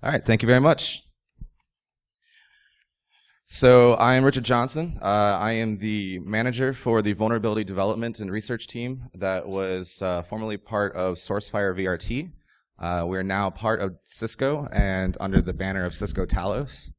All right, thank you very much. So I am Richard Johnson. Uh, I am the manager for the vulnerability development and research team that was uh, formerly part of SourceFire VRT. Uh, we're now part of Cisco and under the banner of Cisco Talos.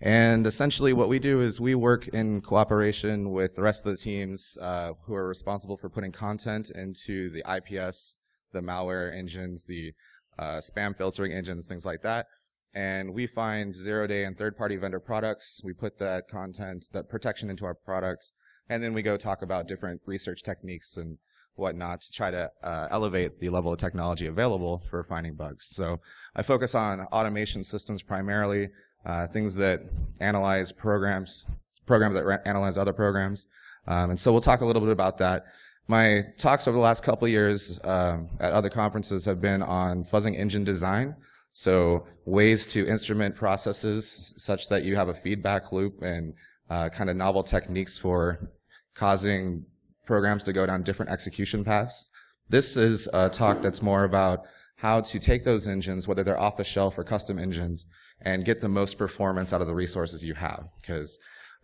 And essentially what we do is we work in cooperation with the rest of the teams uh, who are responsible for putting content into the IPS, the malware engines, the uh, spam filtering engines, things like that and we find zero day and third party vendor products. We put that content, that protection into our products, and then we go talk about different research techniques and whatnot to try to uh, elevate the level of technology available for finding bugs. So I focus on automation systems primarily, uh, things that analyze programs, programs that analyze other programs. Um, and so we'll talk a little bit about that. My talks over the last couple years um, at other conferences have been on fuzzing engine design. So ways to instrument processes such that you have a feedback loop and uh, kind of novel techniques for causing programs to go down different execution paths. This is a talk that's more about how to take those engines, whether they're off the shelf or custom engines, and get the most performance out of the resources you have. Because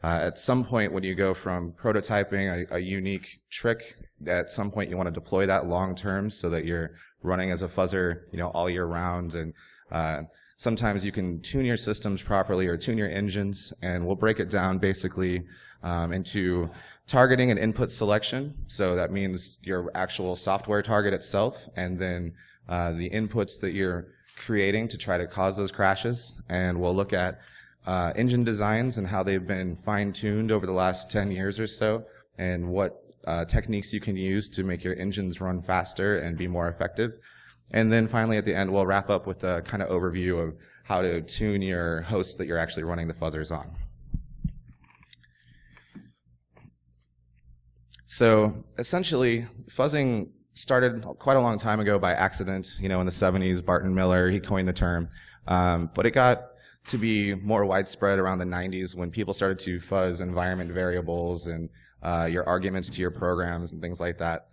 uh, at some point, when you go from prototyping a, a, unique trick, at some point you want to deploy that long term so that you're running as a fuzzer, you know, all year round and uh, sometimes you can tune your systems properly or tune your engines, and we'll break it down basically um, into targeting and input selection. So that means your actual software target itself, and then uh, the inputs that you're creating to try to cause those crashes. And we'll look at uh, engine designs and how they've been fine-tuned over the last 10 years or so, and what uh, techniques you can use to make your engines run faster and be more effective. And then finally at the end, we'll wrap up with a kind of overview of how to tune your hosts that you're actually running the fuzzers on. So essentially, fuzzing started quite a long time ago by accident. You know, in the 70s, Barton Miller, he coined the term. Um, but it got to be more widespread around the 90s when people started to fuzz environment variables and uh, your arguments to your programs and things like that.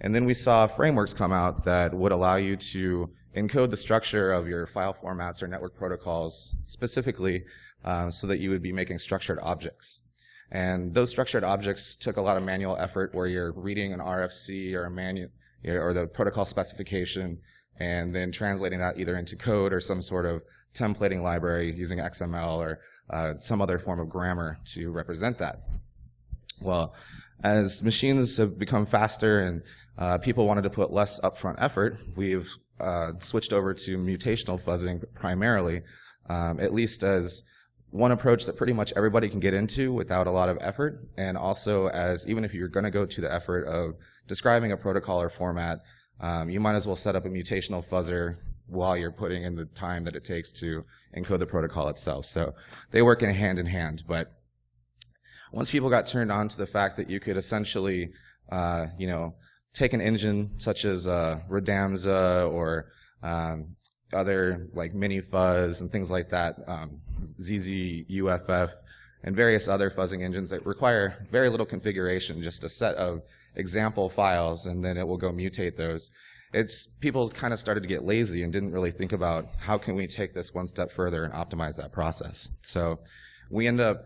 And then we saw frameworks come out that would allow you to encode the structure of your file formats or network protocols specifically um, so that you would be making structured objects. And those structured objects took a lot of manual effort where you're reading an RFC or a manual or the protocol specification and then translating that either into code or some sort of templating library using XML or uh, some other form of grammar to represent that. Well, as machines have become faster and uh, people wanted to put less upfront effort, we've uh, switched over to mutational fuzzing primarily, um, at least as one approach that pretty much everybody can get into without a lot of effort, and also as even if you're going to go to the effort of describing a protocol or format, um, you might as well set up a mutational fuzzer while you're putting in the time that it takes to encode the protocol itself. So they work in hand in hand, but once people got turned on to the fact that you could essentially, uh, you know, take an engine such as uh, or um, other like Minifuzz and things like that, um, zzuf, and various other fuzzing engines that require very little configuration, just a set of example files, and then it will go mutate those. It's people kind of started to get lazy and didn't really think about how can we take this one step further and optimize that process. So we end up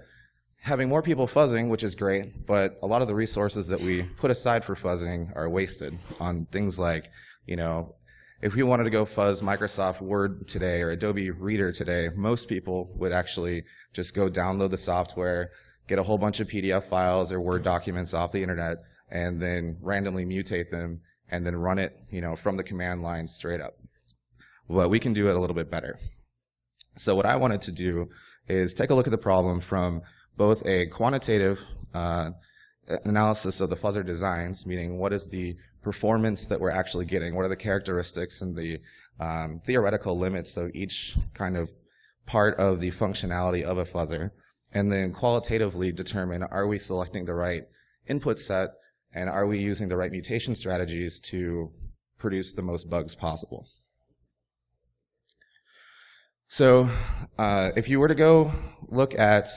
having more people fuzzing, which is great, but a lot of the resources that we put aside for fuzzing are wasted on things like, you know, if we wanted to go fuzz Microsoft Word today or Adobe Reader today, most people would actually just go download the software, get a whole bunch of PDF files or Word documents off the internet, and then randomly mutate them and then run it, you know, from the command line straight up. But we can do it a little bit better. So what I wanted to do is take a look at the problem from both a quantitative uh, analysis of the fuzzer designs, meaning what is the performance that we're actually getting, what are the characteristics and the um, theoretical limits of each kind of part of the functionality of a fuzzer, and then qualitatively determine are we selecting the right input set and are we using the right mutation strategies to produce the most bugs possible. So uh, if you were to go look at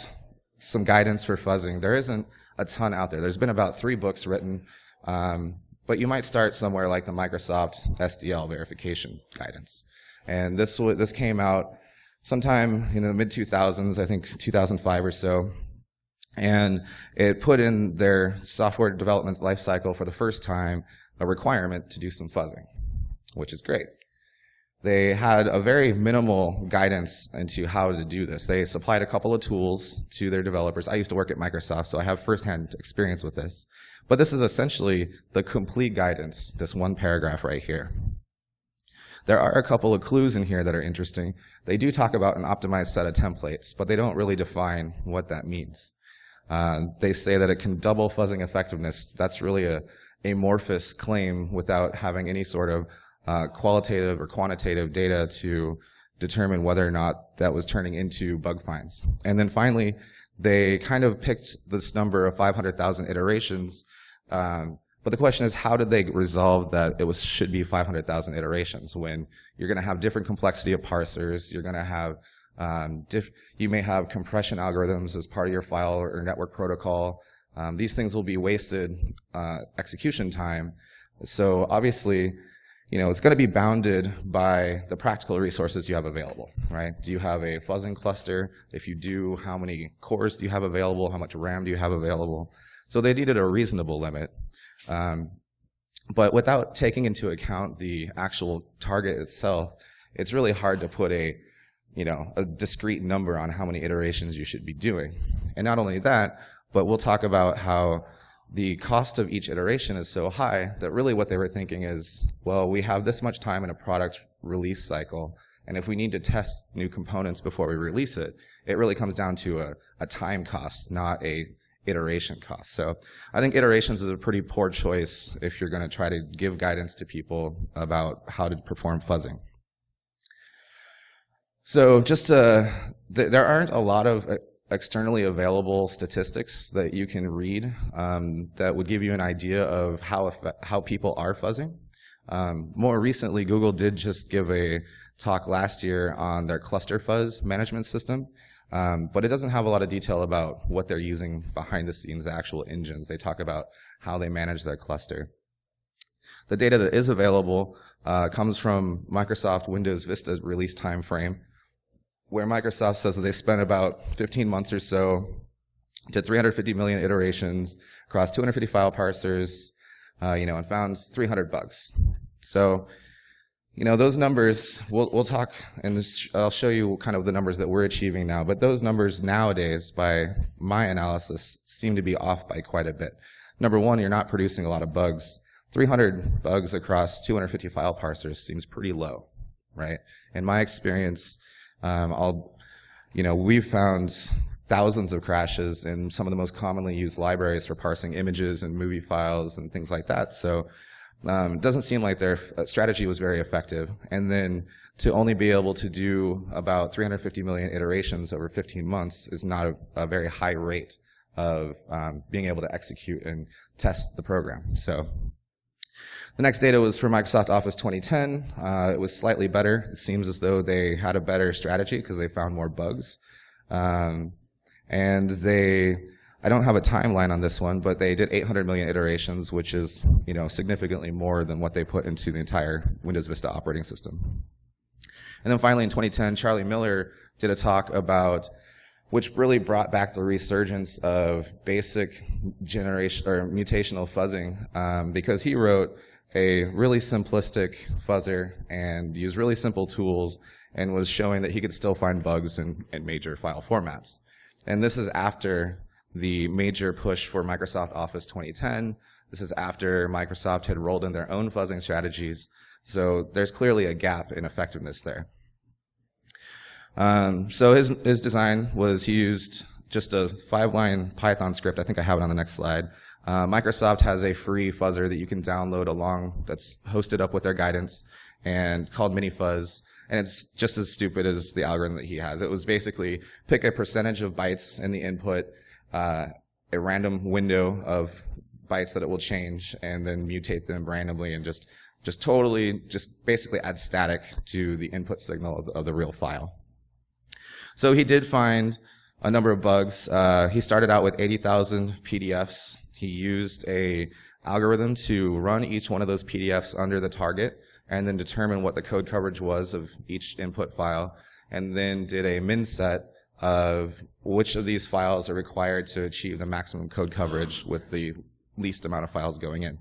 some guidance for fuzzing. There isn't a ton out there. There's been about three books written, um, but you might start somewhere like the Microsoft SDL verification guidance. And this this came out sometime in the mid 2000s, I think 2005 or so. And it put in their software development lifecycle for the first time a requirement to do some fuzzing, which is great. They had a very minimal guidance into how to do this. They supplied a couple of tools to their developers. I used to work at Microsoft, so I have firsthand experience with this. But this is essentially the complete guidance, this one paragraph right here. There are a couple of clues in here that are interesting. They do talk about an optimized set of templates, but they don't really define what that means. Uh, they say that it can double fuzzing effectiveness. That's really a amorphous claim without having any sort of uh, qualitative or quantitative data to determine whether or not that was turning into bug finds. And then finally, they kind of picked this number of 500,000 iterations um, but the question is, how did they resolve that it was should be 500,000 iterations when you're going to have different complexity of parsers, you're going to have um, you may have compression algorithms as part of your file or network protocol. Um, these things will be wasted uh, execution time. So obviously, you know, it's going to be bounded by the practical resources you have available, right? Do you have a fuzzing cluster? If you do, how many cores do you have available? How much RAM do you have available? So they needed a reasonable limit. Um, but without taking into account the actual target itself, it's really hard to put a, you know, a discrete number on how many iterations you should be doing. And not only that, but we'll talk about how the cost of each iteration is so high that really what they were thinking is, well, we have this much time in a product release cycle, and if we need to test new components before we release it, it really comes down to a, a time cost, not a iteration cost. So I think iterations is a pretty poor choice if you're going to try to give guidance to people about how to perform fuzzing. So just uh, th- there aren't a lot of uh, externally available statistics that you can read um, that would give you an idea of how how people are fuzzing. Um, more recently, Google did just give a talk last year on their ClusterFuzz management system, um, but it doesn't have a lot of detail about what they're using behind the scenes, the actual engines. They talk about how they manage their cluster. The data that is available uh, comes from Microsoft Windows Vista release time frame, where Microsoft says that they spent about 15 months or so, did 350 million iterations across 250 file parsers, uh, you know, and found 300 bugs. So you know, those numbers, we'll, we'll talk and I'll show you kind of the numbers that we're achieving now, but those numbers nowadays, by my analysis, seem to be off by quite a bit. Number one, you're not producing a lot of bugs. 300 bugs across 250 file parsers seems pretty low, right? In my experience, um, I'll, you know, we've found thousands of crashes in some of the most commonly used libraries for parsing images and movie files and things like that. So, um, doesn't seem like their uh, strategy was very effective. And then to only be able to do about 350 million iterations over 15 months is not a, a very high rate of um, being able to execute and test the program. So the next data was for Microsoft Office 2010. Uh, it was slightly better. It seems as though they had a better strategy because they found more bugs. Um, and they I don't have a timeline on this one, but they did 800 million iterations, which is you know significantly more than what they put into the entire Windows Vista operating system. And then finally, in 2010, Charlie Miller did a talk about which really brought back the resurgence of basic generation or mutational fuzzing um, because he wrote a really simplistic fuzzer and used really simple tools and was showing that he could still find bugs in, in major file formats. And this is after the major push for Microsoft Office 2010. This is after Microsoft had rolled in their own fuzzing strategies. So there's clearly a gap in effectiveness there. Um, so his, his design was he used just a five line Python script. I think I have it on the next slide. Uh, Microsoft has a free fuzzer that you can download along that's hosted up with their guidance and called MiniFuzz. And it's just as stupid as the algorithm that he has. It was basically pick a percentage of bytes in the input uh, a random window of bytes that it will change and then mutate them randomly and just just totally just basically add static to the input signal of of the real file. So he did find a number of bugs. Uh, he started out with 80,000 PDFs. He used a algorithm to run each one of those PDFs under the target and then determine what the code coverage was of each input file, and then did a min set of which of these files are required to achieve the maximum code coverage with the least amount of files going in.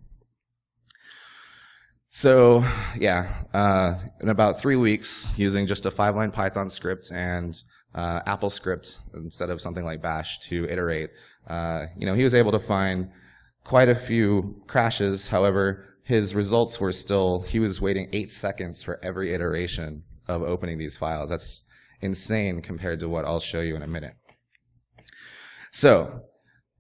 So yeah, uh, in about three weeks, using just a five-line Python script and uh, AppleScript instead of something like Bash to iterate, uh, you know, he was able to find quite a few crashes. However, his results were still, he was waiting eight seconds for every iteration of opening these files. That's insane compared to what I'll show you in a minute. So,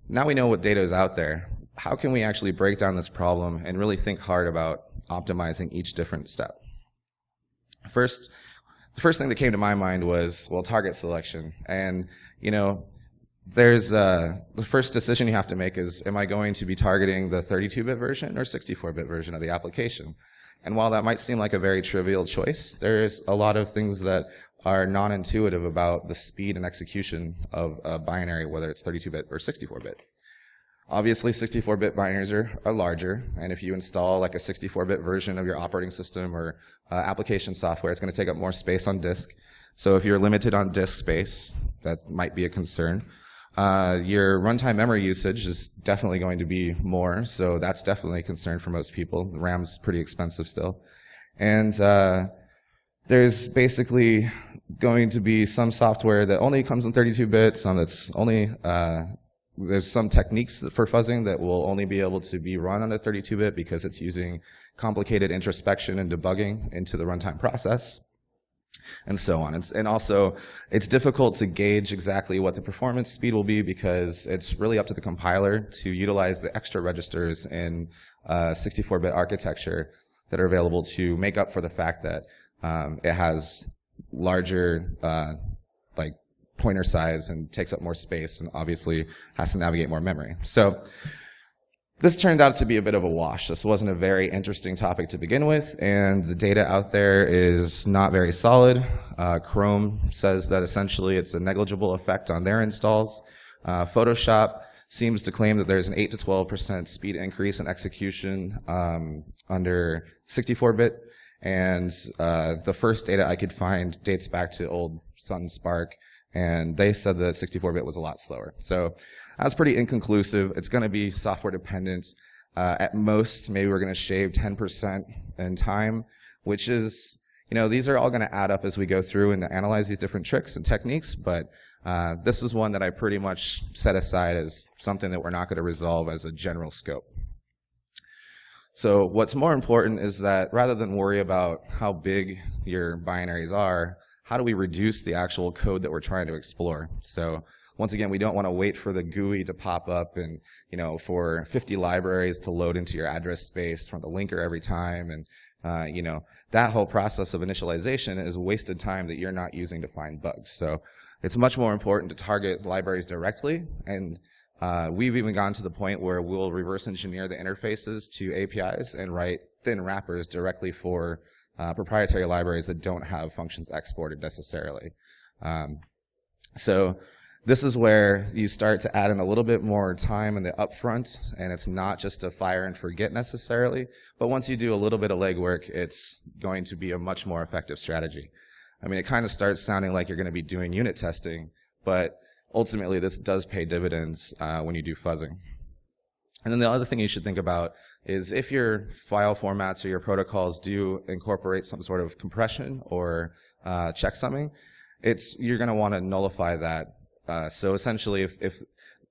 now we know what data is out there. How can we actually break down this problem and really think hard about optimizing each different step. First, the first thing that came to my mind was, well, target selection. And, you know, there's uh, the first decision you have to make is, am I going to be targeting the 32-bit version or 64-bit version of the application? And while that might seem like a very trivial choice, there's a lot of things that are non-intuitive about the speed and execution of a binary, whether it's 32-bit or 64-bit. Obviously, 64-bit binaries are, are, larger, and if you install like a 64-bit version of your operating system or uh, application software, it's going to take up more space on disk. So if you're limited on disk space, that might be a concern. Uh, your runtime memory usage is definitely going to be more, so that's definitely a concern for most people. RAM's pretty expensive still. And uh, there's basically going to be some software that only comes in 32-bit, some that's only uh, there's some techniques for fuzzing that will only be able to be run on the 32-bit because it's using complicated introspection and debugging into the runtime process and so on. It's, and also, it's difficult to gauge exactly what the performance speed will be because it's really up to the compiler to utilize the extra registers in 64-bit uh, architecture that are available to make up for the fact that um, it has larger uh, like pointer size and takes up more space and obviously has to navigate more memory. So this turned out to be a bit of a wash. This wasn't a very interesting topic to begin with, and the data out there is not very solid. Uh, Chrome says that essentially it's a negligible effect on their installs. Uh, Photoshop seems to claim that there's an 8 to 12% speed increase in execution um, under 64-bit, and uh, the first data I could find dates back to old Sun SPARC, and they said that 64-bit was a lot slower. So that's pretty inconclusive. It's going to be software dependent. Uh, at most, maybe we're going to shave 10% in time, which is, you know, these are all going to add up as we go through and analyze these different tricks and techniques, but uh, this is one that I pretty much set aside as something that we're not going to resolve as a general scope. So what's more important is that rather than worry about how big your binaries are, how do we reduce the actual code that we're trying to explore? So once again, we don't want to wait for the GUI to pop up and, you know, for 50 libraries to load into your address space from the linker every time. And, uh, you know, that whole process of initialization is wasted time that you're not using to find bugs. So it's much more important to target libraries directly. And uh, we've even gone to the point where we'll reverse engineer the interfaces to APIs and write thin wrappers directly for uh, proprietary libraries that don't have functions exported necessarily. Um, so this is where you start to add in a little bit more time in the upfront, and it's not just a fire and forget necessarily. But once you do a little bit of legwork, it's going to be a much more effective strategy. I mean, it kind of starts sounding like you're going to be doing unit testing, but ultimately this does pay dividends uh, when you do fuzzing. And then the other thing you should think about is if your file formats or your protocols do incorporate some sort of compression or uh, checksumming, it's you're going to want to nullify that. Uh, so essentially, if, if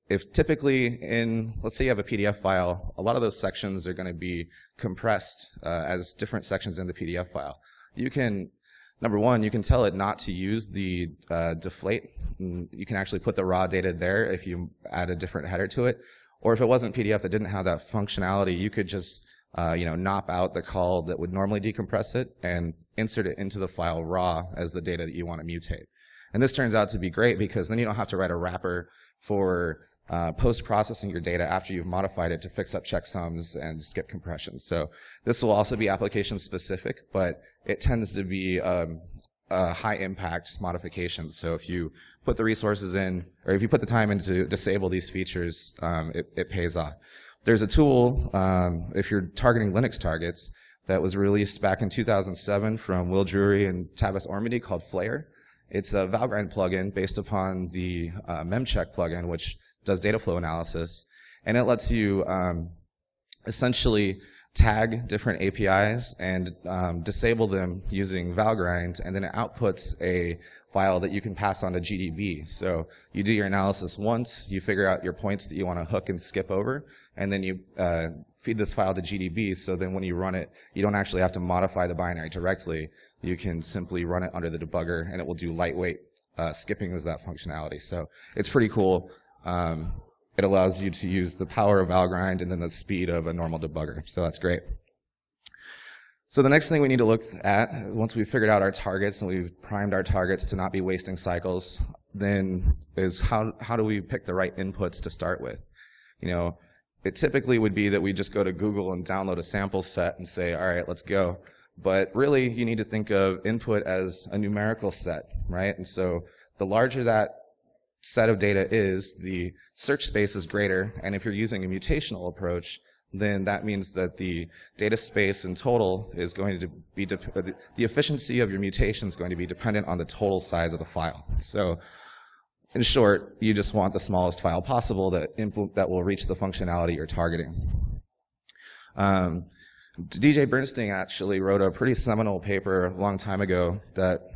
if typically in let's say you have a PDF file, a lot of those sections are going to be compressed uh, as different sections in the PDF file. You can number one, you can tell it not to use the uh, deflate. You can actually put the raw data there if you add a different header to it. Or if it wasn't PDF that didn't have that functionality, you could just uh, you know, nop out the call that would normally decompress it and insert it into the file raw as the data that you want to mutate. And this turns out to be great because then you don't have to write a wrapper for uh, post-processing your data after you've modified it to fix up checksums and skip compression. So this will also be application specific, but it tends to be um, a high impact modification. So if you put the resources in, or if you put the time in to disable these features, um, it, it, pays off. There's a tool, um, if you're targeting Linux targets, that was released back in 2007 from Will Drewry and Tavis Ormandy called Flayer. It's a Valgrind plugin based upon the uh, Memcheck plugin, which does data flow analysis, and it lets you um, essentially tag different APIs and um, disable them using Valgrind, and then it outputs a file that you can pass on to GDB. So you do your analysis once, you figure out your points that you want to hook and skip over, and then you uh, feed this file to GDB. So then when you run it, you don't actually have to modify the binary directly. You can simply run it under the debugger, and it will do lightweight uh, skipping as that functionality. So it's pretty cool. Um, it allows you to use the power of Valgrind and then the speed of a normal debugger. So that's great. So the next thing we need to look at, once we've figured out our targets and we've primed our targets to not be wasting cycles, then is how, how do we pick the right inputs to start with? You know, it typically would be that we just go to Google and download a sample set and say, all right, let's go. But really, you need to think of input as a numerical set, right? And so the larger that set of data is, the search space is greater. And if you're using a mutational approach, then that means that the data space in total is going to be, the efficiency of your mutation is going to be dependent on the total size of the file. So in short, you just want the smallest file possible that, that will reach the functionality you're targeting. Um, DJ Bernstein actually wrote a pretty seminal paper a long time ago that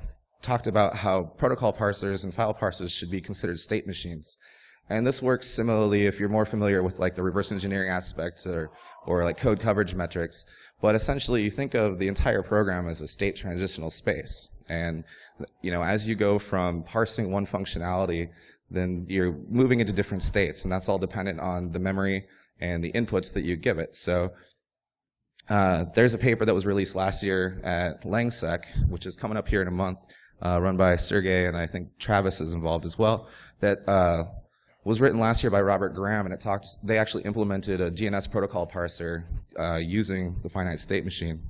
talked about how protocol parsers and file parsers should be considered state machines. And this works similarly if you're more familiar with like the reverse engineering aspects or, or like code coverage metrics. But essentially you think of the entire program as a state transitional space. And, you know, as you go from parsing one functionality, then you're moving into different states. And that's all dependent on the memory and the inputs that you give it. So uh, there's a paper that was released last year at Langsec, which is coming up here in a month, uh, run by Sergey, and I think Travis is involved as well, that uh, was written last year by Robert Graham, and it talked. They actually implemented a DNS protocol parser uh, using the finite state machine,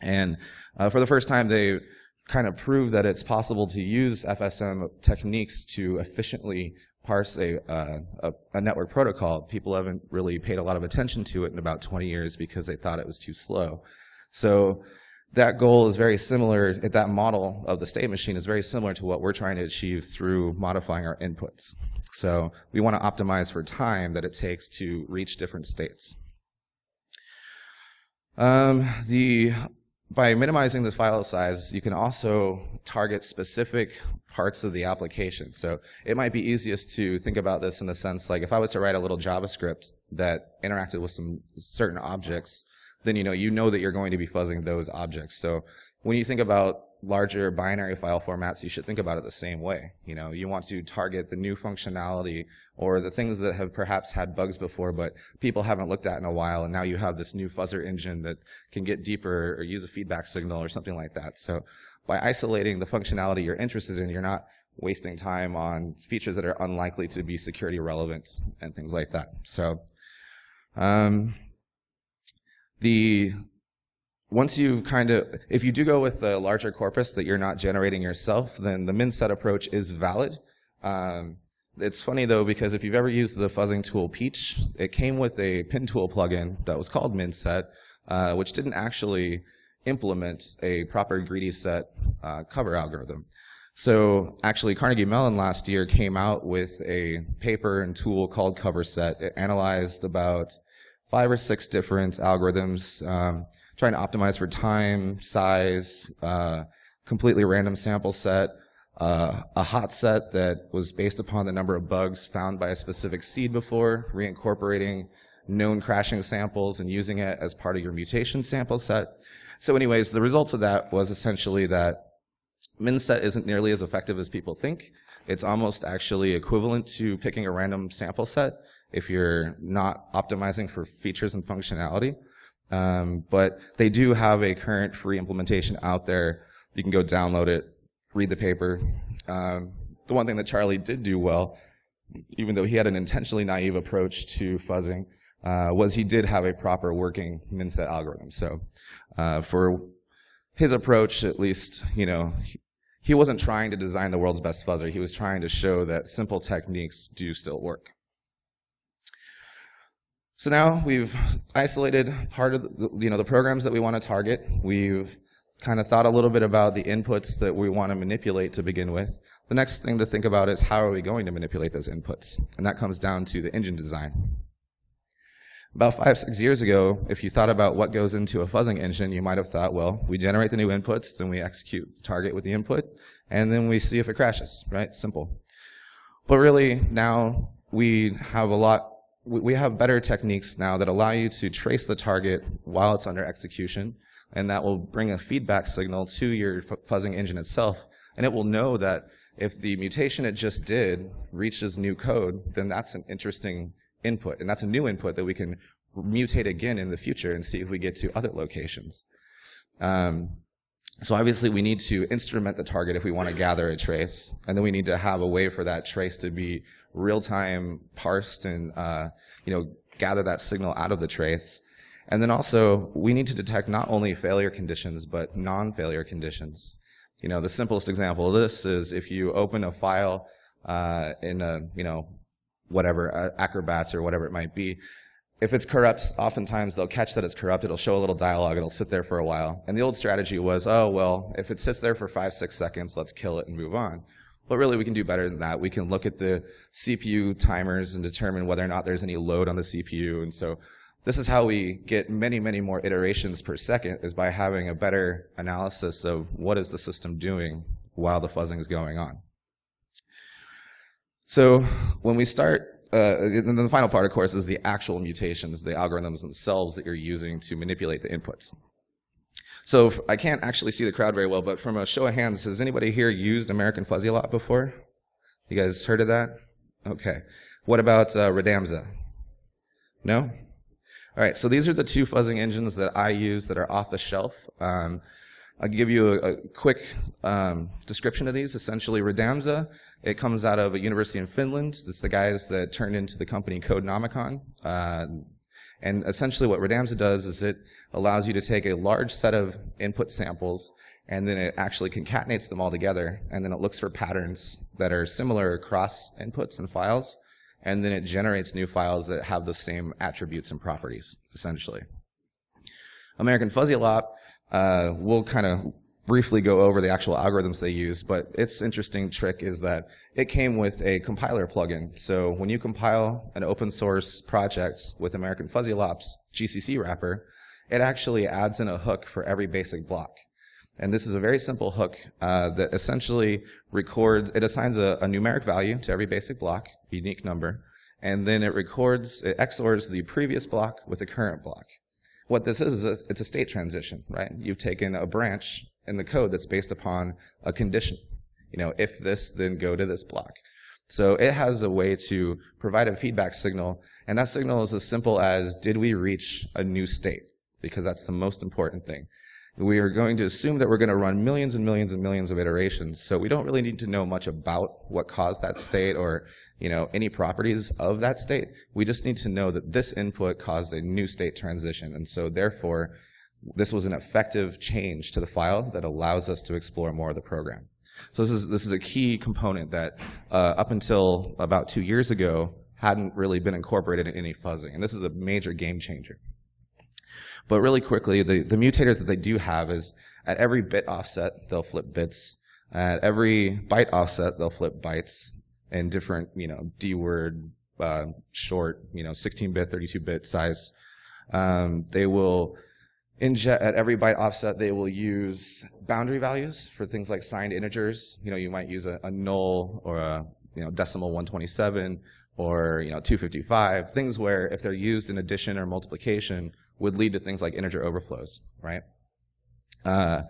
and uh, for the first time, they kind of proved that it's possible to use FSM techniques to efficiently parse a, uh, a, a, network protocol. People haven't really paid a lot of attention to it in about 20 years because they thought it was too slow. So that goal is very similar, that model of the state machine is very similar to what we're trying to achieve through modifying our inputs. So we want to optimize for time that it takes to reach different states. Um, the, by minimizing the file size, you can also target specific parts of the application. So it might be easiest to think about this in the sense like if I was to write a little JavaScript that interacted with some certain objects, then you know you know that you're going to be fuzzing those objects. So when you think about larger binary file formats, you should think about it the same way. You know, you want to target the new functionality or the things that have perhaps had bugs before, but people haven't looked at in a while, and now you have this new fuzzer engine that can get deeper or use a feedback signal or something like that. So by isolating the functionality you're interested in, you're not wasting time on features that are unlikely to be security relevant and things like that. So, um, the once you kind of if you do go with a larger corpus that you're not generating yourself, then the minset approach is valid. Um, it's funny though because if you've ever used the fuzzing tool Peach, it came with a pin tool plugin that was called minset, uh, which didn't actually implement a proper greedy set uh, cover algorithm. So actually, Carnegie Mellon last year came out with a paper and tool called Coverset. It analyzed about five or six different algorithms, um, trying to optimize for time, size, uh, completely random sample set, uh, a hot set that was based upon the number of bugs found by a specific seed before, reincorporating known crashing samples and using it as part of your mutation sample set. So anyways, the results of that was essentially that MinSet isn't nearly as effective as people think. It's almost actually equivalent to picking a random sample set if you're not optimizing for features and functionality. Um, but they do have a current free implementation out there. You can go download it, read the paper. Um, the one thing that Charlie did do well, even though he had an intentionally naive approach to fuzzing, uh, was he did have a proper working minset algorithm. So uh, for his approach, at least, you know, he, he wasn't trying to design the world's best fuzzer. He was trying to show that simple techniques do still work. So now we've isolated part of the, you know the programs that we want to target. We've kind of thought a little bit about the inputs that we want to manipulate to begin with. The next thing to think about is how are we going to manipulate those inputs? And that comes down to the engine design. About five, six years ago, if you thought about what goes into a fuzzing engine, you might have thought, well, we generate the new inputs, then we execute the target with the input, and then we see if it crashes, right? Simple. But really, now we have a lot, we have better techniques now that allow you to trace the target while it's under execution, and that will bring a feedback signal to your fuzzing engine itself, and it will know that if the mutation it just did reaches new code, then that's an interesting input, and that's a new input that we can mutate again in the future and see if we get to other locations. Um, so obviously we need to instrument the target if we want to gather a trace, and then we need to have a way for that trace to be real-time parsed and uh, you know gather that signal out of the trace. And then also we need to detect not only failure conditions but non-failure conditions. You know the simplest example of this is if you open a file uh, in a you know whatever, uh, acrobats or whatever it might be. If it's corrupt, oftentimes they'll catch that it's corrupt. It'll show a little dialogue. It'll sit there for a while. And the old strategy was, oh, well, if it sits there for five, six seconds, let's kill it and move on. But really, we can do better than that. We can look at the CPU timers and determine whether or not there's any load on the CPU. And so this is how we get many, many more iterations per second is by having a better analysis of what is the system doing while the fuzzing is going on. So when we start, uh, and then the final part, of course, is the actual mutations, the algorithms themselves that you're using to manipulate the inputs. So I can't actually see the crowd very well, but from a show of hands, has anybody here used American Fuzzy Lop before? You guys heard of that? Okay. What about uh, Radamsa? No? All right, so these are the two fuzzing engines that I use that are off the shelf. Um, I'll give you a, a quick um, description of these. Essentially, Radamsa it comes out of a university in Finland. It's the guys that turned into the company Codenomicon. Uh, and essentially what Radamsa does is it allows you to take a large set of input samples and then it actually concatenates them all together and then it looks for patterns that are similar across inputs and files and then it generates new files that have the same attributes and properties essentially. American Fuzzy Lop uh, will kind of briefly go over the actual algorithms they use, but its interesting trick is that it came with a compiler plugin. So when you compile an open source project with American Fuzzy Lop's GCC wrapper, it actually adds in a hook for every basic block. And this is a very simple hook uh, that essentially records, it assigns a, a numeric value to every basic block, unique number, and then it records, it XORs the previous block with the current block. What this is, is a, it's a state transition, right? You've taken a branch in the code that's based upon a condition. You know, if this, then go to this block. So it has a way to provide a feedback signal, and that signal is as simple as did we reach a new state? Because that's the most important thing. We are going to assume that we're going to run millions and millions and millions of iterations, so we don't really need to know much about what caused that state or you know any properties of that state. We just need to know that this input caused a new state transition, and so therefore this was an effective change to the file that allows us to explore more of the program. So this is, this is a key component that uh, up until about two years ago hadn't really been incorporated in any fuzzing. And this is a major game changer. But really quickly, the, the mutators that they do have is at every bit offset, they'll flip bits. At every byte offset, they'll flip bytes in different, you know, D-word, uh, short, you know, 16-bit, 32-bit size. Um, they will inject at every byte offset they will use boundary values for things like signed integers you know you might use a, a null or a you know decimal 127 or you know 255 things where if they're used in addition or multiplication would lead to things like integer overflows right uh,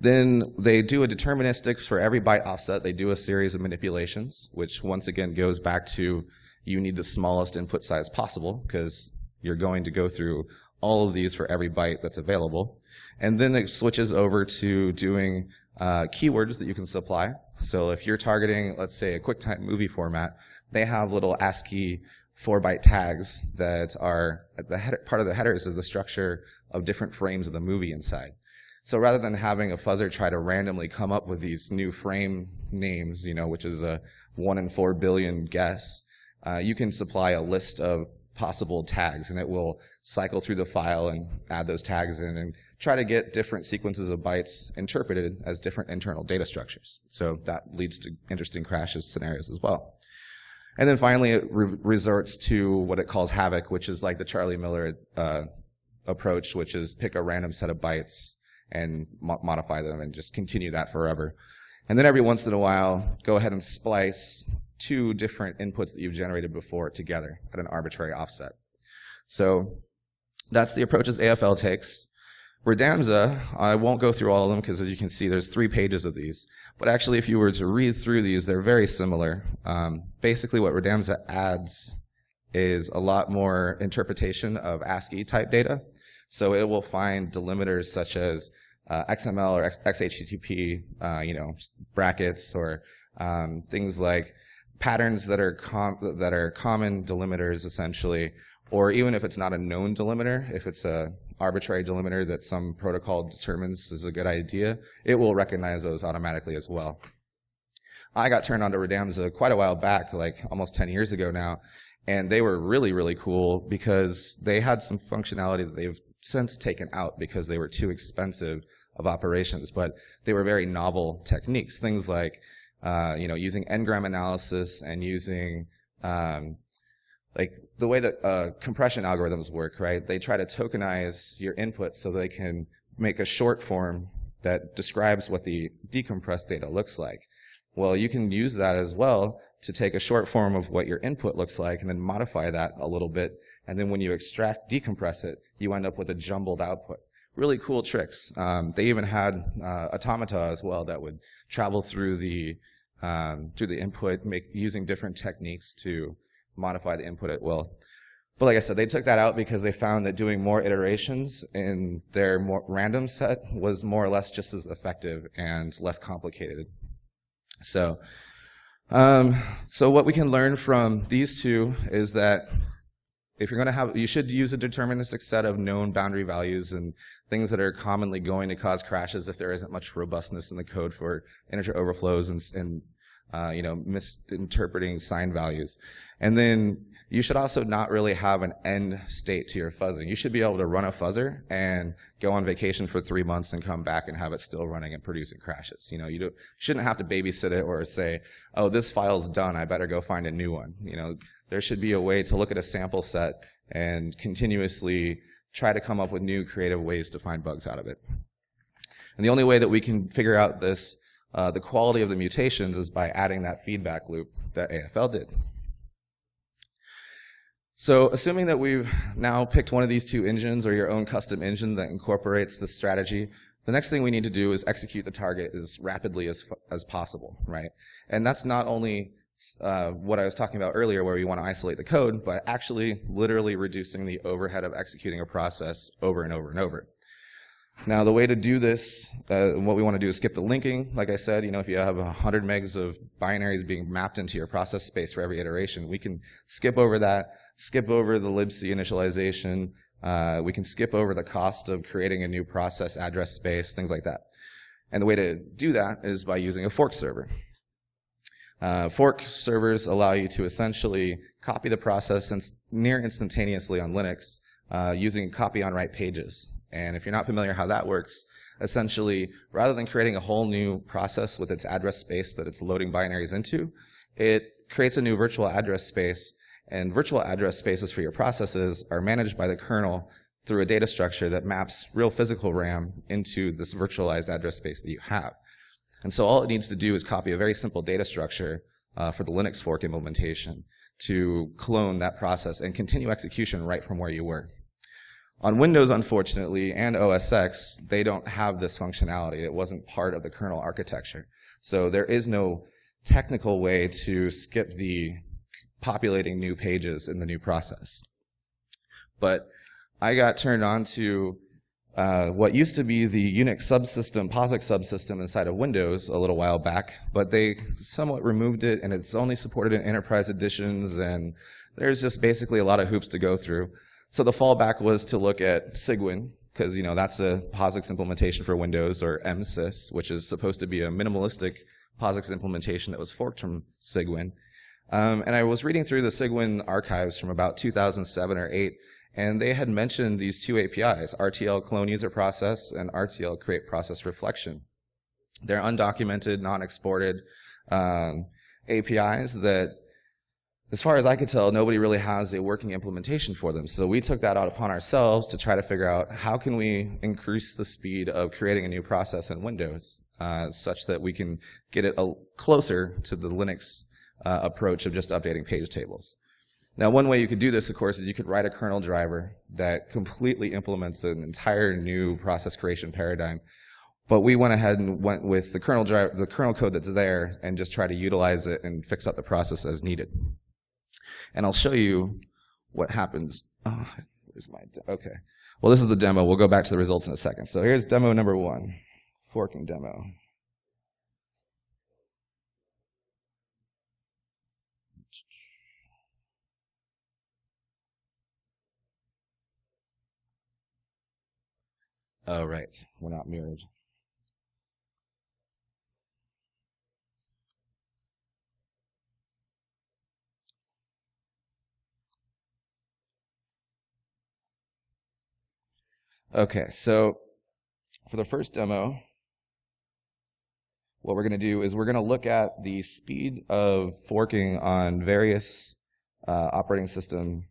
then they do a deterministic for every byte offset they do a series of manipulations which once again goes back to you need the smallest input size possible because you're going to go through all of these for every byte that's available. And then it switches over to doing uh, keywords that you can supply. So if you're targeting, let's say, a QuickTime movie format, they have little ASCII four byte tags that are at the header, part of the headers of the structure of different frames of the movie inside. So rather than having a fuzzer try to randomly come up with these new frame names, you know, which is a one in four billion guess, uh, you can supply a list of possible tags, and it will cycle through the file and add those tags in and try to get different sequences of bytes interpreted as different internal data structures. So that leads to interesting crashes scenarios as well. And then finally, it re- resorts to what it calls havoc, which is like the Charlie Miller uh, approach, which is pick a random set of bytes and mo- modify them and just continue that forever. And then every once in a while, go ahead and splice two different inputs that you've generated before together at an arbitrary offset. So that's the approaches AFL takes. Radamsa, I won't go through all of them because as you can see, there's three pages of these. But actually, if you were to read through these, they're very similar. Um, basically, what Radamsa adds is a lot more interpretation of ASCII type data. So it will find delimiters such as uh, XML or X- XHTTP, uh, you know, brackets or um, things like patterns that are that are common delimiters essentially, or even if it's not a known delimiter, if it's a arbitrary delimiter that some protocol determines is a good idea, it will recognize those automatically as well. I got turned on to Radamsa quite a while back, like almost 10 years ago now, and they were really, really cool because they had some functionality that they've since taken out because they were too expensive of operations, but they were very novel techniques. Things like, uh, you know, using n-gram analysis and using um, like the way that uh, compression algorithms work, right? They try to tokenize your input so they can make a short form that describes what the decompressed data looks like. Well, you can use that as well to take a short form of what your input looks like and then modify that a little bit. And then when you extract, decompress it, you end up with a jumbled output. Really cool tricks. Um, they even had uh, automata as well that would travel through the um, through the input, make using different techniques to modify the input at will. But like I said, they took that out because they found that doing more iterations in their more random set was more or less just as effective and less complicated. So, um, so what we can learn from these two is that if you're going to have, you should use a deterministic set of known boundary values and things that are commonly going to cause crashes if there isn't much robustness in the code for integer overflows and, and uh, you know, misinterpreting sign values. And then you should also not really have an end state to your fuzzing. You should be able to run a fuzzer and go on vacation for three months and come back and have it still running and producing crashes. You know, you do, shouldn't have to babysit it or say, oh, this file's done. I better go find a new one. You know, there should be a way to look at a sample set and continuously try to come up with new creative ways to find bugs out of it. And the only way that we can figure out this uh, the quality of the mutations is by adding that feedback loop that AFL did. So assuming that we've now picked one of these two engines or your own custom engine that incorporates this strategy, the next thing we need to do is execute the target as rapidly as, as possible, right? And that's not only uh, what I was talking about earlier, where we want to isolate the code, but actually literally reducing the overhead of executing a process over and over and over. Now, the way to do this, uh, what we want to do is skip the linking. Like I said, you know, if you have 100 megs of binaries being mapped into your process space for every iteration, we can skip over that, skip over the libc initialization, uh, we can skip over the cost of creating a new process address space, things like that. And the way to do that is by using a fork server. Uh, fork servers allow you to essentially copy the process near instantaneously on Linux uh, using copy on write pages. And if you're not familiar how that works, essentially, rather than creating a whole new process with its address space that it's loading binaries into, it creates a new virtual address space. And virtual address spaces for your processes are managed by the kernel through a data structure that maps real physical RAM into this virtualized address space that you have. And so all it needs to do is copy a very simple data structure uh, for the Linux fork implementation to clone that process and continue execution right from where you were. On Windows, unfortunately, and OS X, they don't have this functionality. It wasn't part of the kernel architecture. So there is no technical way to skip the populating new pages in the new process. But I got turned on to uh, what used to be the Unix subsystem, POSIX subsystem inside of Windows a little while back, but they somewhat removed it and it's only supported in enterprise editions and there's just basically a lot of hoops to go through. So the fallback was to look at Cygwin, because you know that's a POSIX implementation for Windows, or MSys, which is supposed to be a minimalistic POSIX implementation that was forked from Cygwin. Um, and I was reading through the Cygwin archives from about 2007 or 8, and they had mentioned these two APIs, RTL clone user process and RTL create process reflection. They're undocumented, non-exported um, APIs that, as far as I could tell, nobody really has a working implementation for them. So we took that out upon ourselves to try to figure out how can we increase the speed of creating a new process in Windows uh, such that we can get it a, closer to the Linux uh, approach of just updating page tables. Now, one way you could do this, of course, is you could write a kernel driver that completely implements an entire new process creation paradigm. But we went ahead and went with the kernel driver, the kernel code that's there, and just try to utilize it and fix up the process as needed. And I'll show you what happens. Oh, where's my okay? Well, this is the demo. We'll go back to the results in a second. So here's demo number one, forking demo. Oh, right. We're not mirrored. Okay, so for the first demo, what we're going to do is we're going to look at the speed of forking on various uh, operating system,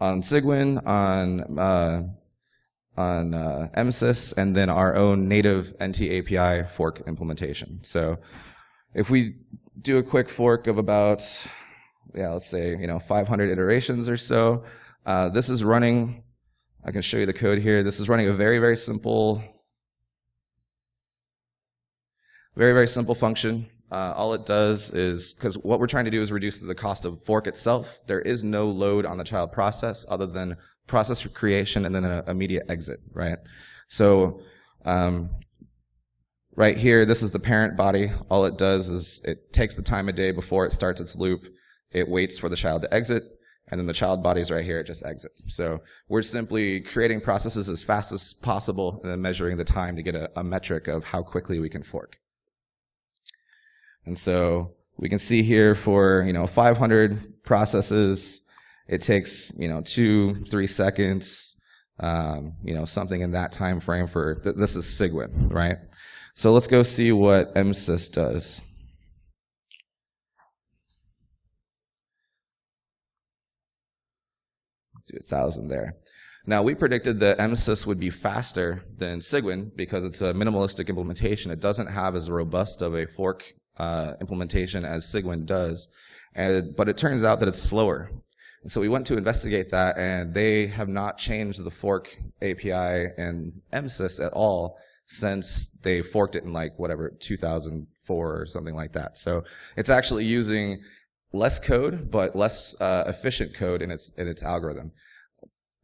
on Cygwin, on uh, on uh, MSys, and then our own native NT API fork implementation. So if we do a quick fork of about, yeah, let's say you know 500 iterations or so, uh, this is running. I can show you the code here. This is running a very very simple, very very simple function. Uh, all it does is, because what we're trying to do is reduce the cost of fork itself. There is no load on the child process other than process creation and then an immediate exit, right? So, um, right here, this is the parent body. All it does is it takes the time of day before it starts its loop. It waits for the child to exit. And then the child body's right here, it just exits. So we're simply creating processes as fast as possible and then measuring the time to get a, a metric of how quickly we can fork. And so we can see here for, you know, 500 processes, it takes, you know, two, three seconds, um, you know, something in that time frame for, th this is Cygwin, right? So let's go see what MSys does. Do a thousand there. Now, we predicted that MSys would be faster than Cygwin because it's a minimalistic implementation. It doesn't have as robust of a fork uh, implementation as Cygwin does. And, but it turns out that it's slower. And so we went to investigate that, and they have not changed the fork API in MSys at all since they forked it in like whatever 2004 or something like that. So it's actually using less code, but less uh, efficient code in its in its algorithm.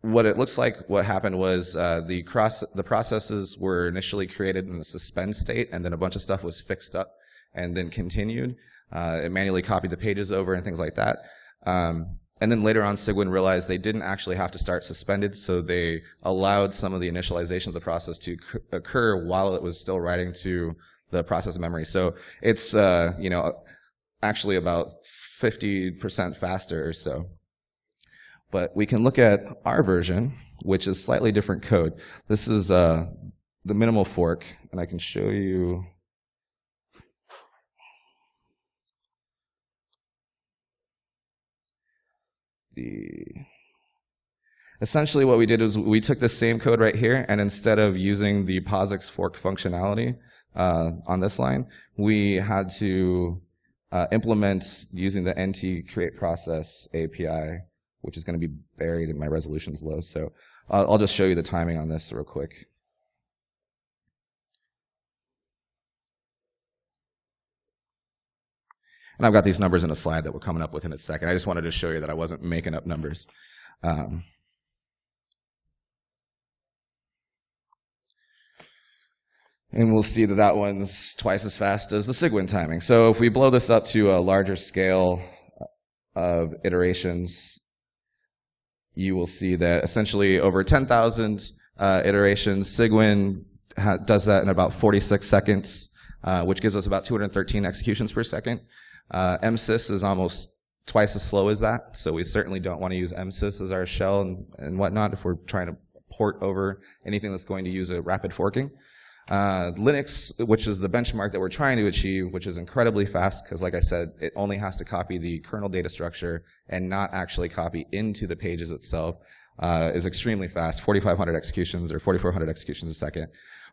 What it looks like, what happened was uh, the cross the processes were initially created in a suspend state, and then a bunch of stuff was fixed up and then continued. Uh, it manually copied the pages over and things like that. Um, and then later on, Cygwin realized they didn't actually have to start suspended, so they allowed some of the initialization of the process to occur while it was still writing to the process memory. So it's, uh, you know, actually about 50% faster or so. But we can look at our version, which is slightly different code. This is uh, the minimal fork, and I can show you the essentially what we did is we took the same code right here and instead of using the POSIX fork functionality uh, on this line, we had to uh, implement using the NT create process API, which is going to be buried in my resolutions low. So uh, I'll just show you the timing on this real quick. And I've got these numbers in a slide that we're coming up with in a second. I just wanted to show you that I wasn't making up numbers. Um, and we'll see that that one's twice as fast as the Cygwin timing. So if we blow this up to a larger scale of iterations, you will see that essentially over 10,000 uh, iterations, Cygwin does that in about 46 seconds. uh, which gives us about 213 executions per second. Uh, MSys is almost twice as slow as that, so we certainly don't want to use MSys as our shell and, and whatnot if we're trying to port over anything that's going to use a rapid forking. Uh, Linux, which is the benchmark that we're trying to achieve, which is incredibly fast because, like I said, it only has to copy the kernel data structure and not actually copy into the pages itself, uh, is extremely fast, 4,500 executions or 4,400 executions a second.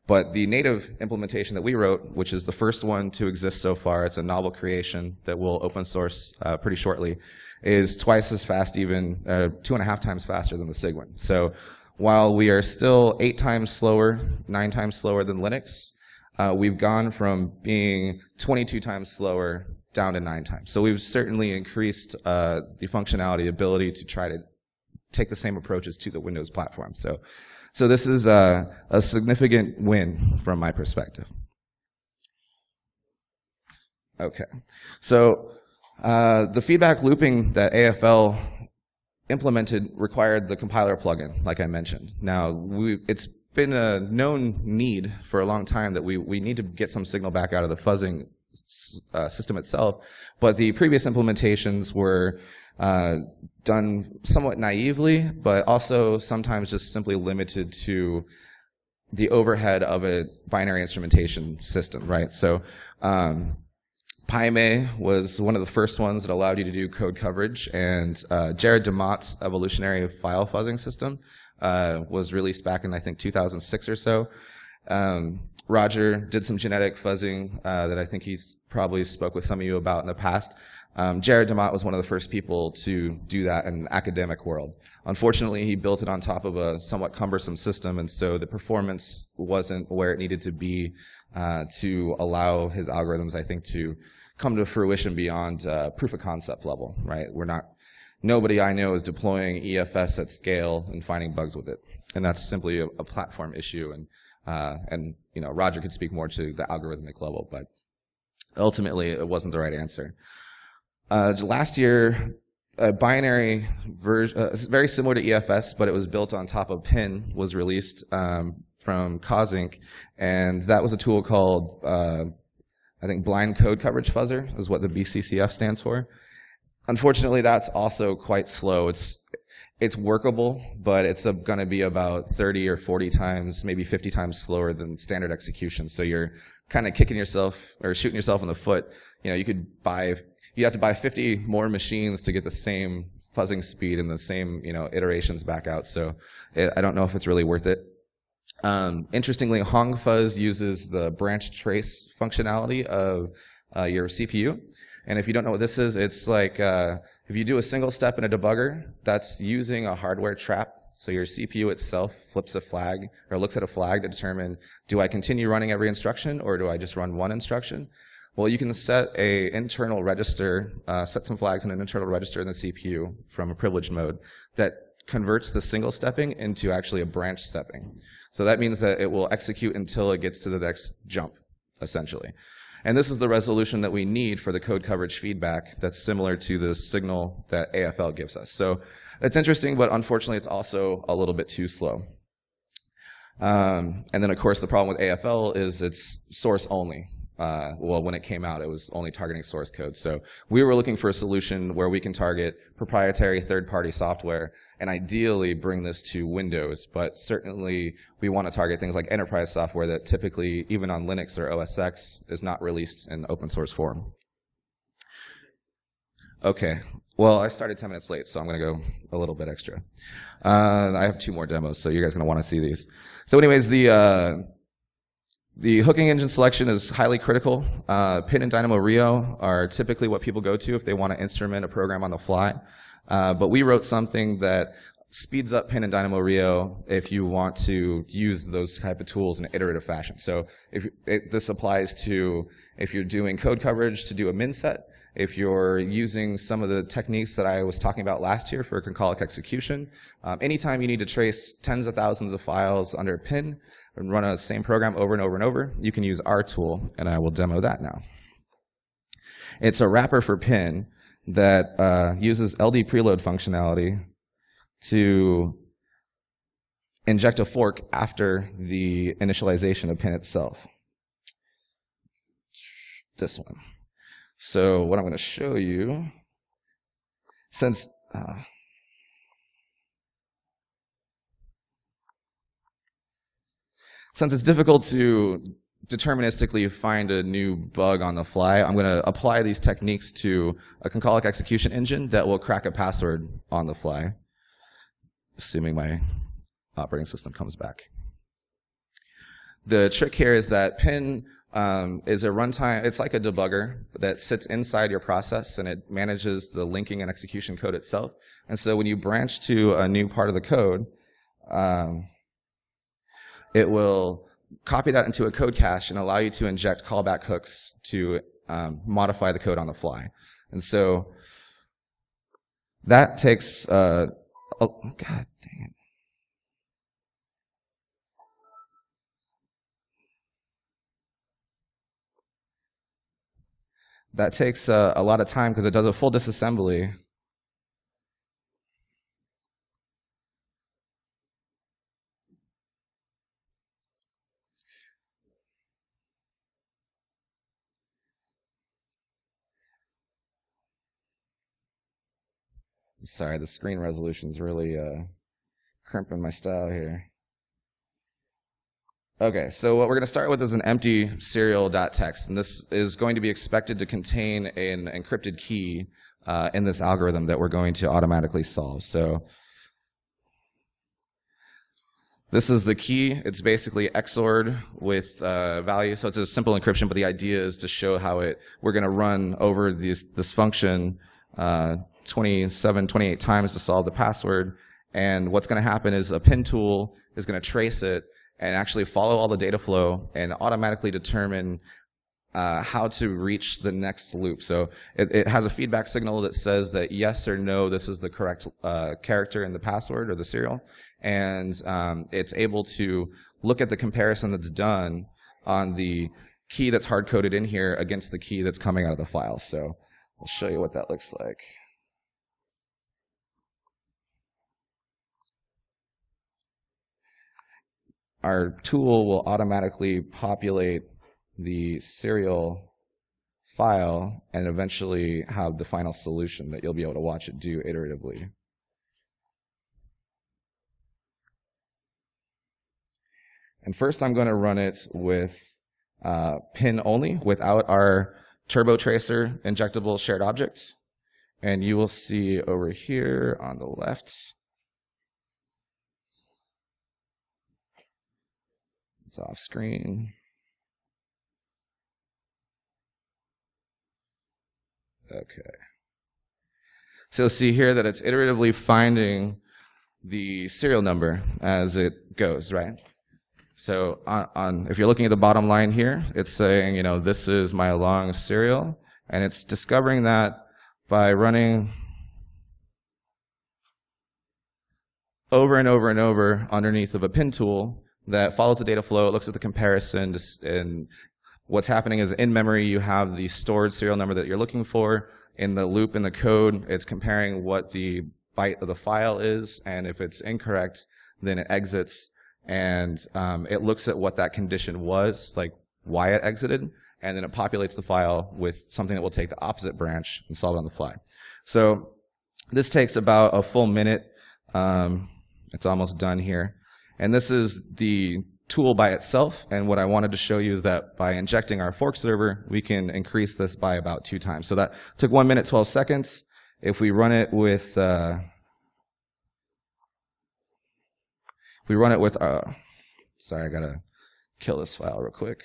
But the native implementation that we wrote, which is the first one to exist so far, it's a novel creation that will open source uh, pretty shortly, is twice as fast, even uh, two and a half times faster than the Cygwin. So while we are still eight times slower, nine times slower than Linux, uh, we've gone from being 22 times slower down to nine times. So we've certainly increased uh, the functionality, ability to try to take the same approaches to the Windows platform. So, so this is a, a significant win from my perspective. Okay, so uh, the feedback looping that AFL implemented required the compiler plugin, like I mentioned. Now, we, it's been a known need for a long time that we, we need to get some signal back out of the fuzzing uh, system itself, but the previous implementations were uh, done somewhat naively, but also sometimes just simply limited to the overhead of a binary instrumentation system, right? So um, PaiMei was one of the first ones that allowed you to do code coverage, and uh, Jared DeMott's evolutionary file fuzzing system uh, was released back in I think 2006 or so. Um, Roger did some genetic fuzzing uh, that I think he's probably spoke with some of you about in the past. Um, Jared DeMott was one of the first people to do that in the academic world. Unfortunately, he built it on top of a somewhat cumbersome system, and so the performance wasn't where it needed to be uh, to allow his algorithms, I think, to come to fruition beyond uh, proof of concept level, right? We're not, nobody I know is deploying EFS at scale and finding bugs with it. And that's simply a, a platform issue. And, uh, and, you know, Roger could speak more to the algorithmic level, but ultimately it wasn't the right answer. Uh, last year, a binary version, uh, very similar to EFS, but it was built on top of Pin, was released um, from Cozinc, and that was a tool called uh, I think blind code coverage fuzzer is what the BCCF stands for. Unfortunately, that's also quite slow. It's it's workable, but it's going to be about 30 or 40 times, maybe 50 times slower than standard execution. So you're kind of kicking yourself or shooting yourself in the foot. You know, you could buy, you have to buy 50 more machines to get the same fuzzing speed and the same, you know, iterations back out. So it, I don't know if it's really worth it. Um, interestingly, honggfuzz uses the branch trace functionality of uh, your CPU. And if you don't know what this is, it's like uh, if you do a single step in a debugger, that's using a hardware trap. So your CPU itself flips a flag or looks at a flag to determine, do I continue running every instruction or do I just run one instruction? Well, you can set a internal register, uh, set some flags in an internal register in the CPU from a privileged mode that converts the single stepping into actually a branch stepping. So that means that it will execute until it gets to the next jump, essentially. And this is the resolution that we need for the code coverage feedback that's similar to the signal that AFL gives us. So it's interesting, but unfortunately it's also a little bit too slow. Um, and then of course the problem with AFL is it's source only uh, well, when it came out, it was only targeting source code. So we were looking for a solution where we can target proprietary third-party software and ideally bring this to Windows. But certainly we want to target things like enterprise software that typically, even on Linux or OS X, is not released in open source form. Okay. Well, I started 10 minutes late, so I'm going to go a little bit extra. Uh, I have two more demos, so you guys are going to want to see these. So anyways, the, uh, the hooking engine selection is highly critical. Uh, Pin and DynamoRIO are typically what people go to if they want to instrument a program on the fly. Uh, but we wrote something that speeds up Pin and DynamoRIO if you want to use those type of tools in an iterative fashion. So if it, this applies to if you're doing code coverage to do a min set, if you're using some of the techniques that I was talking about last year for concolic execution, um, anytime you need to trace tens of thousands of files under a pin, and run a same program over and over and over, you can use our tool, and I will demo that now. It's a wrapper for pin that uh, uses LD preload functionality to inject a fork after the initialization of pin itself. this one. So what I'm going to show you, since uh, since it's difficult to deterministically find a new bug on the fly, I'm going to apply these techniques to a concolic execution engine that will crack a password on the fly, assuming my operating system comes back. The trick here is that pin um, is a runtime, it's like a debugger that sits inside your process and it manages the linking and execution code itself. And so when you branch to a new part of the code, um, it will copy that into a code cache and allow you to inject callback hooks to um, modify the code on the fly. And so that takes, uh, oh, God dang it. That takes uh, a lot of time because it does a full disassembly. Sorry, the screen resolution is really uh, crimping my style here. Okay, so what we're going to start with is an empty serial.txt, and this is going to be expected to contain an encrypted key uh, in this algorithm that we're going to automatically solve. So this is the key. It's basically XORed with uh, value, so it's a simple encryption, but the idea is to show how it, we're going to run over this, this function uh, 27, 28 times to solve the password, and what's going to happen is a pin tool is going to trace it and actually follow all the data flow and automatically determine uh, how to reach the next loop. So it, it, has a feedback signal that says that yes or no, this is the correct uh, character in the password or the serial, and um, it's able to look at the comparison that's done on the key that's hard coded in here against the key that's coming out of the file. So I'll show you what that looks like. Our tool will automatically populate the serial file and eventually have the final solution that you'll be able to watch it do iteratively. And first I'm going to run it with uh, pin only without our turbo tracer injectable shared objects. And you will see over here on the left It's off screen. Okay. So you'll see here that it's iteratively finding the serial number as it goes, right? So on, on, if you're looking at the bottom line here, it's saying, you know, this is my long serial, and it's discovering that by running over and over and over underneath of a pin tool that follows the data flow. It looks at the comparison, and what's happening is in memory you have the stored serial number that you're looking for. In the loop in the code, it's comparing what the byte of the file is, and if it's incorrect, then it exits, and um, it looks at what that condition was, like why it exited, and then it populates the file with something that will take the opposite branch and solve it on the fly. So this takes about a full minute. Um, it's almost done here. And this is the tool by itself. And what I wanted to show you is that by injecting our fork server, we can increase this by about two times. So that took one minute, 12 seconds. If we run it with, uh, we run it with, uh, sorry, I gotta kill this file real quick.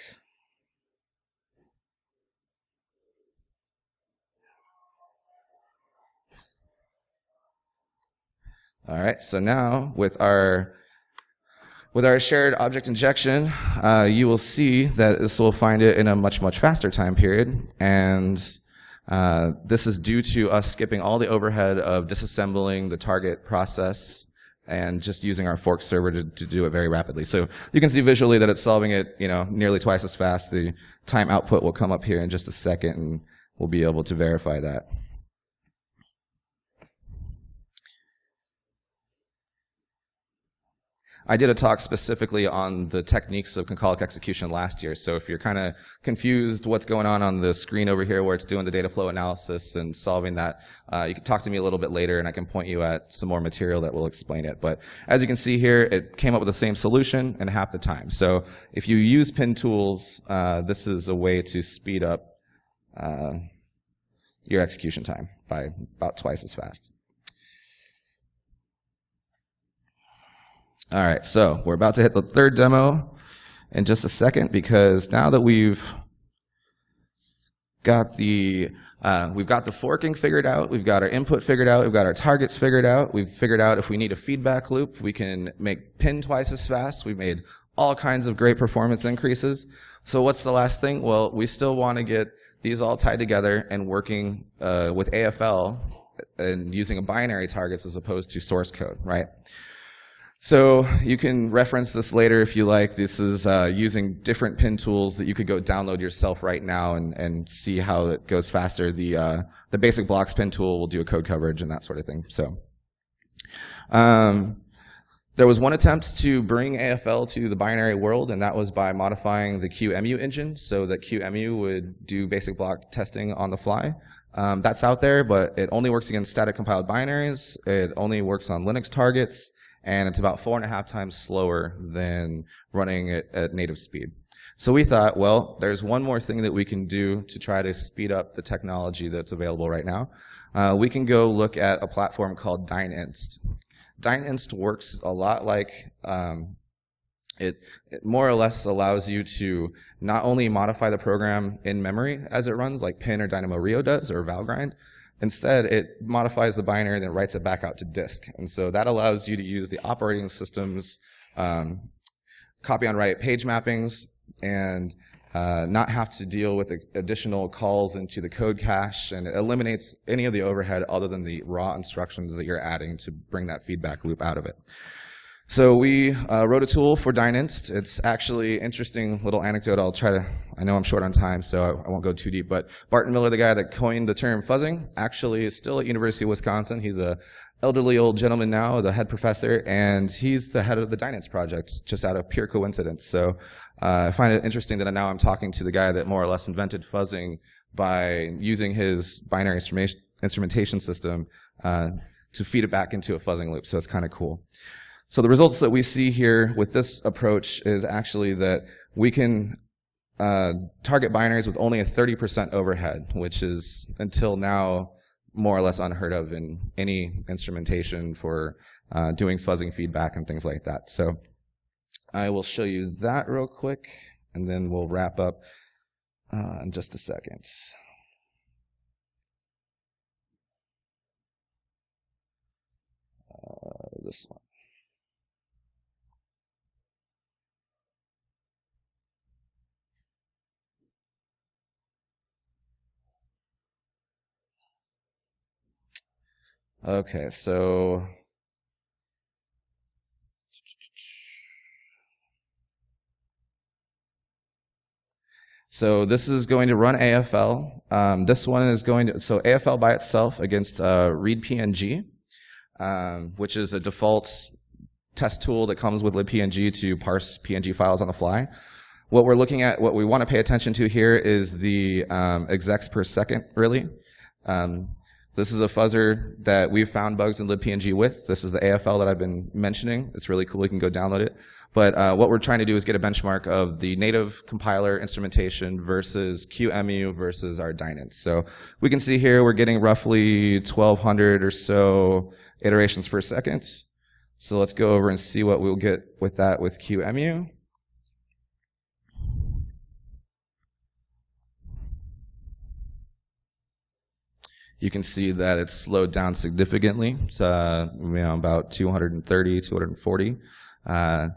All right, so now with our with our shared object injection, uh, you will see that this will find it in a much, much faster time period. And uh, this is due to us skipping all the overhead of disassembling the target process and just using our fork server to, to do it very rapidly. So you can see visually that it's solving it, you know, nearly twice as fast. The time output will come up here in just a second and we'll be able to verify that. I did a talk specifically on the techniques of concolic execution last year. So if you're kind of confused what's going on on the screen over here where it's doing the data flow analysis and solving that, uh, you can talk to me a little bit later and I can point you at some more material that will explain it. But as you can see here, it came up with the same solution in half the time. So if you use pin tools, uh, this is a way to speed up uh, your execution time by about twice as fast. All right, so we're about to hit the third demo in just a second because now that we've got the uh, we've got the forking figured out, we've got our input figured out, we've got our targets figured out, we've figured out if we need a feedback loop, we can make pin twice as fast. We've made all kinds of great performance increases. So what's the last thing? Well, we still want to get these all tied together and working uh, with AFL and using a binary targets as opposed to source code, right? So you can reference this later if you like. This is uh, using different pin tools that you could go download yourself right now and, and see how it goes faster. The uh, the basic blocks pin tool will do a code coverage and that sort of thing. So um, there was one attempt to bring AFL to the binary world, and that was by modifying the QEMU engine so that QEMU would do basic block testing on the fly. Um, that's out there, but it only works against static compiled binaries. It only works on Linux targets and it's about four and a half times slower than running it at native speed. So we thought, well, there's one more thing that we can do to try to speed up the technology that's available right now. Uh, we can go look at a platform called DynInst. DynInst works a lot like um, it, it, more or less allows you to not only modify the program in memory as it runs, like Pin or DynamoRIO does, or Valgrind, Instead, it modifies the binary and then writes it back out to disk. And so that allows you to use the operating system's um, copy on write page mappings and uh, not have to deal with additional calls into the code cache and it eliminates any of the overhead other than the raw instructions that you're adding to bring that feedback loop out of it. So we uh, wrote a tool for DynInst. It's actually interesting little anecdote. I'll try to, I know I'm short on time, so I, I, won't go too deep, but Barton Miller, the guy that coined the term fuzzing, actually is still at University of Wisconsin. He's a elderly old gentleman now, the head professor, and he's the head of the DynInst project, just out of pure coincidence. So uh, I find it interesting that now I'm talking to the guy that more or less invented fuzzing by using his binary instrumentation system uh, to feed it back into a fuzzing loop. So it's kind of cool. So the results that we see here with this approach is actually that we can uh, target binaries with only a 30% overhead, which is until now more or less unheard of in any instrumentation for uh, doing fuzzing feedback and things like that. So I will show you that real quick, and then we'll wrap up uh, in just a second. Uh, this one. Okay, so So this is going to run AFL. Um, this one is going to, so AFL by itself against uh, ReadPNG, um, which is a default test tool that comes with libpng to parse PNG files on the fly. What we're looking at, what we want to pay attention to here is the um, execs per second, really. Um, this is a fuzzer that we've found bugs in libpng with. This is the AFL that I've been mentioning. It's really cool. You can go download it. But uh, what we're trying to do is get a benchmark of the native compiler instrumentation versus QEMU versus our DynInst. So we can see here we're getting roughly 1,200 or so iterations per second. So let's go over and see what we'll get with that with QEMU. You can see that it's slowed down significantly. It's uh, you know, about 230, 240. Uh,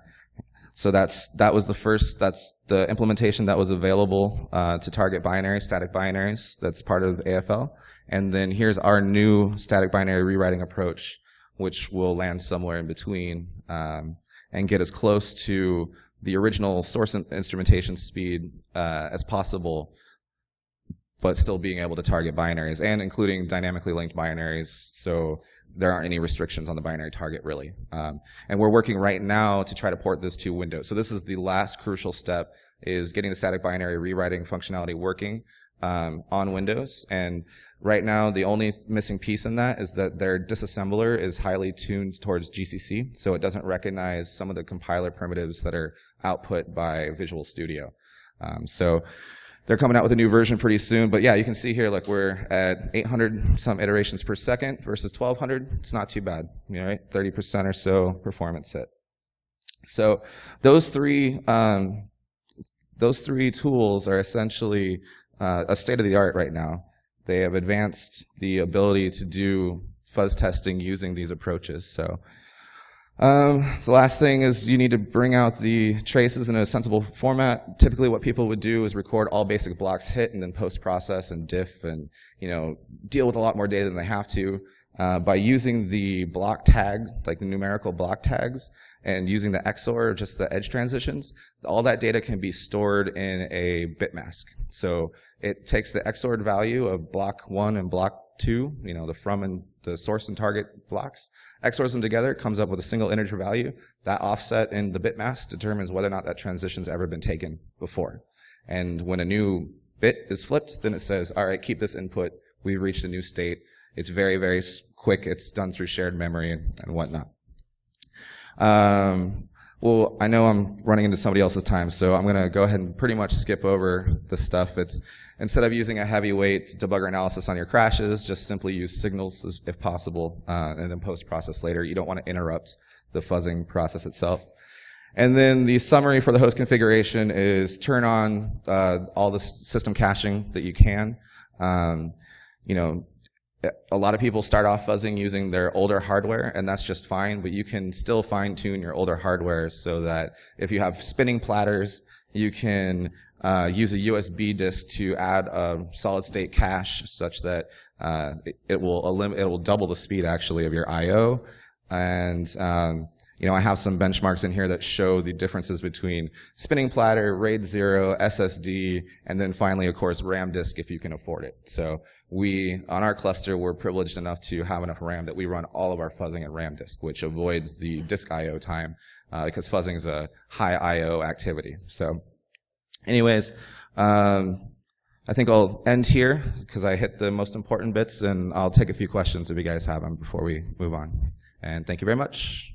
so that's that was the first. That's the implementation that was available uh, to target binaries, static binaries. That's part of AFL. And then here's our new static binary rewriting approach, which will land somewhere in between um, and get as close to the original source instrumentation speed uh, as possible but still being able to target binaries and including dynamically linked binaries. So there aren't any restrictions on the binary target really. Um, and we're working right now to try to port this to Windows. So this is the last crucial step is getting the static binary rewriting functionality working um, on Windows. And right now, the only missing piece in that is that their disassembler is highly tuned towards GCC, so it doesn't recognize some of the compiler primitives that are output by Visual Studio. Um, so they're coming out with a new version pretty soon. But yeah, you can see here, look, we're at 800 some iterations per second versus 1200. It's not too bad, you know, right? 30% or so performance hit. So those three, um, those three tools are essentially uh, a state of the art right now. They have advanced the ability to do fuzz testing using these approaches. So um, the last thing is you need to bring out the traces in a sensible format. Typically what people would do is record all basic blocks hit and then post-process and diff and, you know, deal with a lot more data than they have to. Uh, by using the block tag, like the numerical block tags, and using the XOR, just the edge transitions, all that data can be stored in a bit mask. So it takes the XORed value of block one and block two, you know, the from and the source and target blocks, XORs them together, comes up with a single integer value. That offset in the bit mask determines whether or not that transition's ever been taken before. And when a new bit is flipped, then it says, all right, keep this input. We've reached a new state. It's very, very quick. It's done through shared memory and, and whatnot. Um, well, I know I'm running into somebody else's time, so I'm going to go ahead and pretty much skip over the stuff. It's instead of using a heavyweight debugger analysis on your crashes, just simply use signals if possible, uh, and then post process later. You don't want to interrupt the fuzzing process itself. And then the summary for the host configuration is turn on uh, all the system caching that you can. Um, you know, a lot of people start off fuzzing using their older hardware, and that's just fine, but you can still fine tune your older hardware so that if you have spinning platters, you can uh, use a USB disk to add a solid state cache such that uh, it, it, will elim- it will double the speed actually of your I/O, and um, you know, I have some benchmarks in here that show the differences between spinning platter, RAID 0, SSD, and then finally, of course, RAM disk if you can afford it. So we, on our cluster, we're privileged enough to have enough RAM that we run all of our fuzzing at RAM disk, which avoids the disk I.O. time, uh, because fuzzing is a high I.O. activity. So anyways, um, I think I'll end here because I hit the most important bits and I'll take a few questions if you guys have them before we move on. And thank you very much.